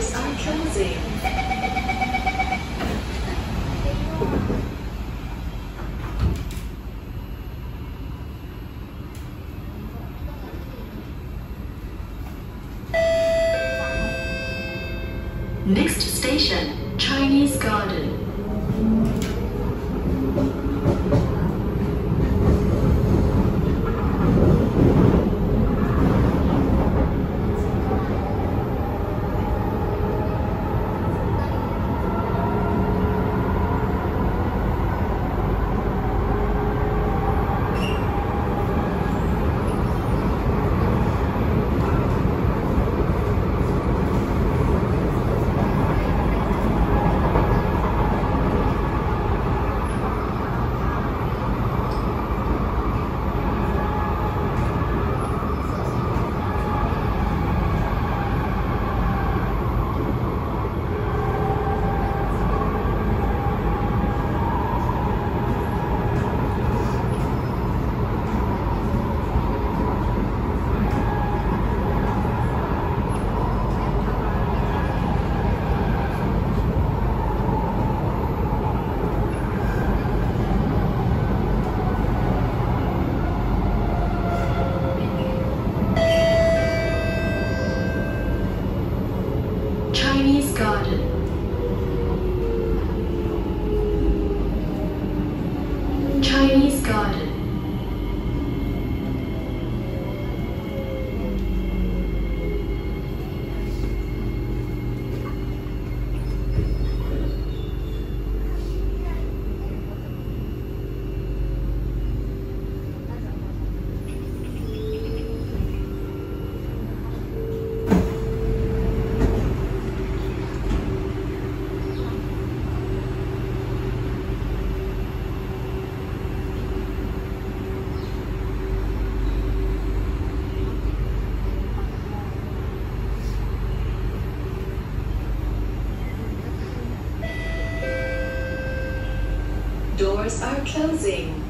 closing. Next station, Chinese Garden. Chinese Garden. Chinese Garden. Doors are closing.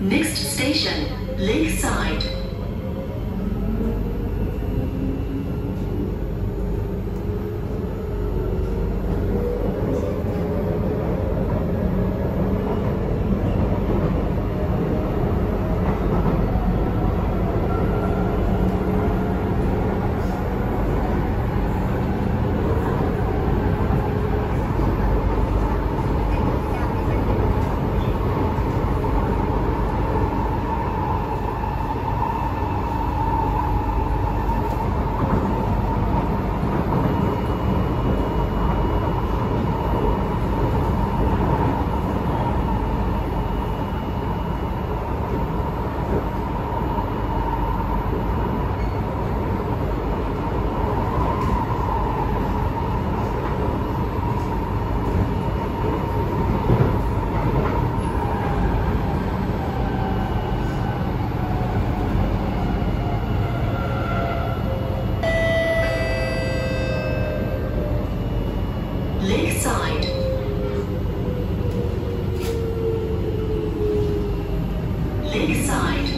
Next station, Lakeside. Lakeside.